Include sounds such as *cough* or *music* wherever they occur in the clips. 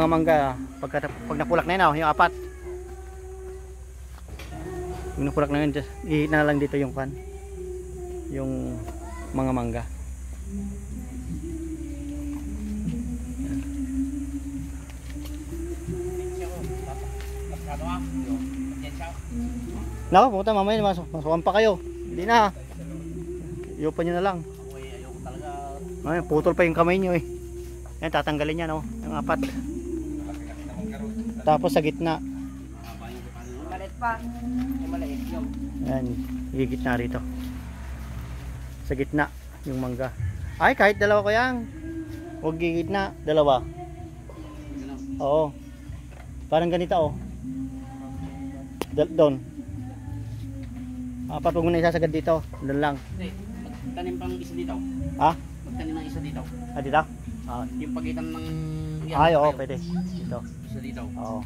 Mga mangga, pagka, pag napulak na yun, oh, yung apat. Yung napulak na yun, just, ihit na lang dito yung pan. Yung mga mangga. Nako, pumunta mamaya, mas, masukan pa kayo. Hindi na. Iupan nyo na lang. Ay, putol pa yung kamay nyo eh. Yan, tatanggalin niya no, yung apat. Tapos sa gitna. Maliit pa. Maliit yung. Yan, higit na rito. Sa gitna, yung mangga. Ay, kahit dalawa ko yan. Huwag gigit na, dalawa. Oo. Parang ganito oh. Dal- doon. Apat huwag mo na isasagad dito. Doon lang. Hindi. Magtanim pang isa dito. Ha? Magtanim ng isa dito. Ah, dito? Ah, Yung pagitan ng... ay, oo, pwede. Dito. Isa dito. Oo.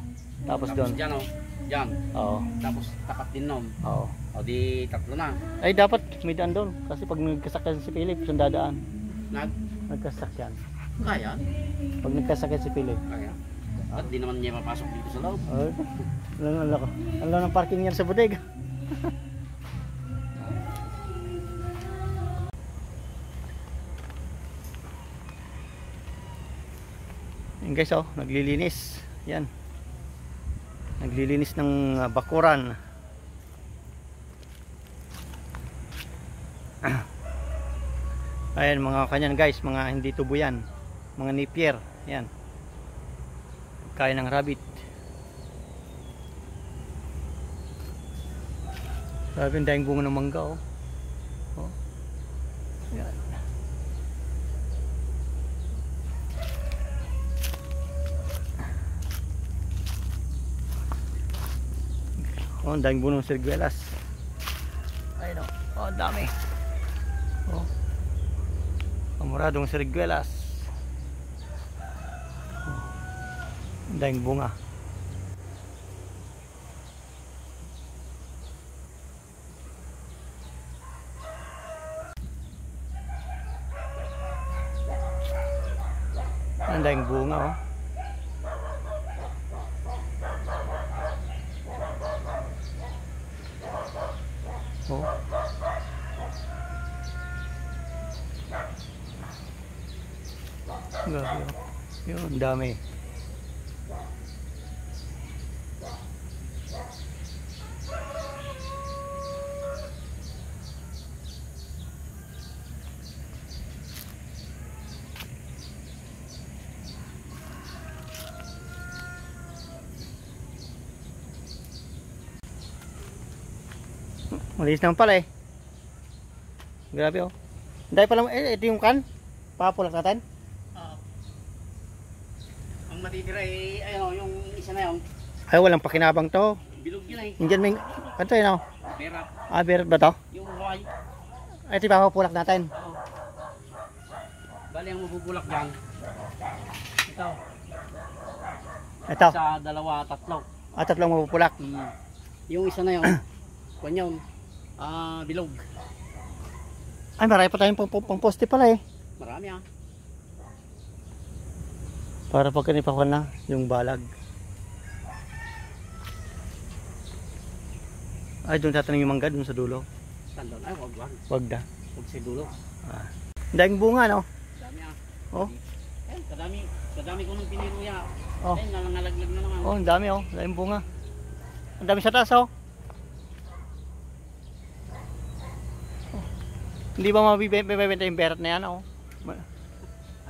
Tapos doon. Dyan o. Dyan. Oo. Tapos tapat din nun. Oo. O di tatlo na. Ay, dapat may daan doon. Kasi pag nagkasakyan si Philip, saan dadaan? Nag... Nagkasakyan. Kaya. Pag nagkasakyan si Philip. Kaya. At di naman niya mapasok dito sa loob. Ay, *laughs* alam alam ko. Alam ng parking niya sa bodega. *laughs* Yan guys oh, naglilinis. Yan. Naglilinis ng ah, bakuran. *clears throat* Ayan mga kanyan guys, mga hindi tubo yan. Mga nipier. Yan. Kaya ng rabbit. Sabi ang daing bunga ng mangga oh. oh. Yan. Oh, ang daing bunga ng sirguelas. Ayun oh. Oh, dami. Oh. Amuradong sirguelas. Oh. Ang daing bunga. Ang daing bunga oh. Oh. Yun, dami. Malinis naman pala eh. Grabe oh. Dahil pala, eh, ito yung kan. Papulak natin. Oo. Ang matitira ay, ayun yung isa na yun. Ay, walang pakinabang to. Bilog yun eh. Indian may, kanto yun oh. Pera. Ah, berat ba to? Yung Hawaii. Ay, ito yung papulak natin. Oo. Bali ang mabubulak dyan. Ito. Ito. Sa dalawa, tatlo. At tatlong mapupulak. Hmm. Yung isa na yun. *clears throat* Kwan yun. Ah, bilog. Ay, marami pa tayong pang, pang, pang poste pala eh. Marami ah. Para pag kanipakuan na, yung balag. Ay, doon tatanong yung mangga, doon sa dulo. Tandon. Ay, wag wag. Wag da. Huwag sa dulo. Ah. Daing bunga, no? Dami ah. Oh. Eh, kadami. Kadami ko nung piniruya. Oh. Eh, nalangalaglag na naman. Oh, ang dami oh. Daing bunga. Ang dami sa taas. Oh. Hindi ba mabibenta yung berat na yan oh?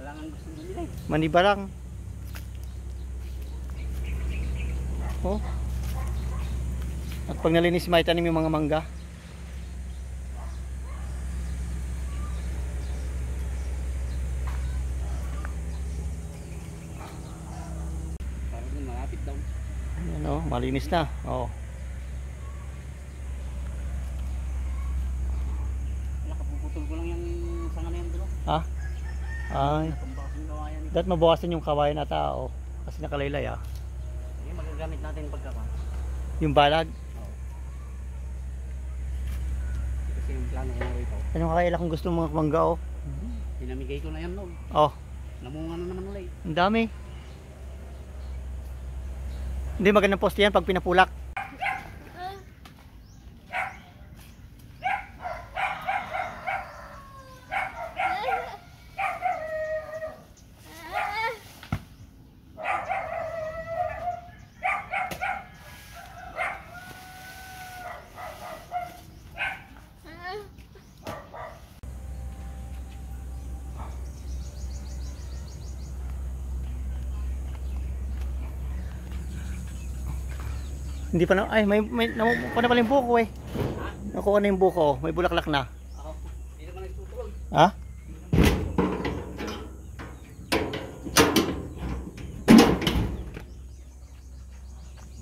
Alangan gusto nila eh. Manibarang. Oh. At pag nalinis may tanim yung mga mangga. Oh, malinis na. Oh. Nakapuputol ko lang yung sanga na yan dulo. Ha? Ay, dapat mabawasan yung kawayan na tao. Kasi nakalaylay ah. Eh, magagamit natin pagkakas. Yung balag. Kasi yung plano ko na rito. Anong kakaila kung gusto mga mangga oh? Pinamigay ko na yan noon. Oh, Namunga na naman ulit. ang dami. Hindi magandang poste yan pag pinapulak. Hindi pa na, ay may, may nakuha na pala yung buko eh. Nakuha na yung buko, may bulaklak na. Ha?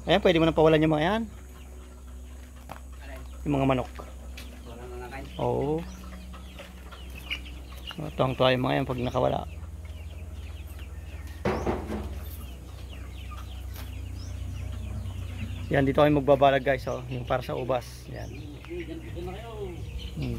Ayan, pwede mo nang pawalan yung mga yan. Yung mga manok. Oo. Oh, tuwang-tuwa yung mga yan pag nakawala. Yan, dito kami magbabalag guys, oh, yung para sa ubas. Yan. Hmm.